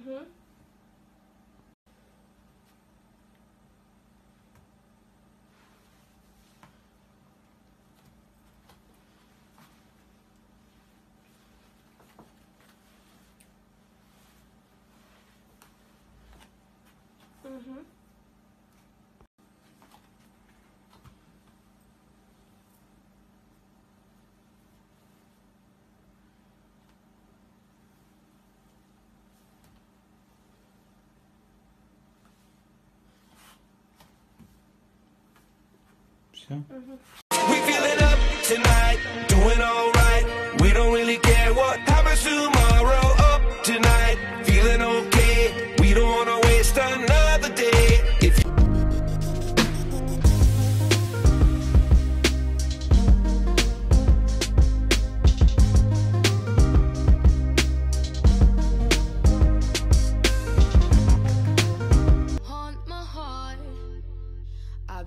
Mm-hmm. We feel it up tonight, doing all right. We don't really care what happens tomorrow up tonight.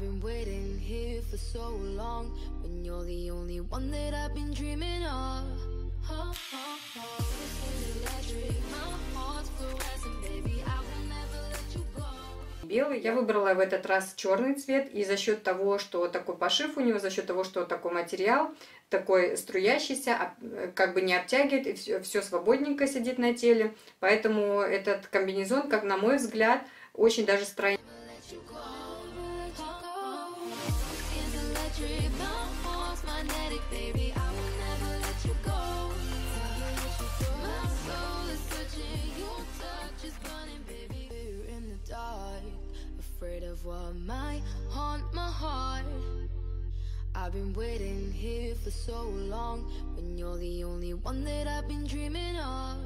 Been waiting here for so long when you're the only one that I've been dreaming of. Oh, oh, oh, белый. Я выбрала в этот раз черный цвет, и за счет того, что такой пошив у него, за счет того, что такой материал, такой струящийся, об- э, как бы не обтягивает, и все, все свободненько сидит на теле. Поэтому этот комбинезон, как на мой взгляд, очень даже стройный. Electric, heart's magnetic, baby. I will never let you go. My soul is searching, your touch is burning, baby. We're in the dark, afraid of what might haunt my heart. I've been waiting here for so long when you're the only one that I've been dreaming of.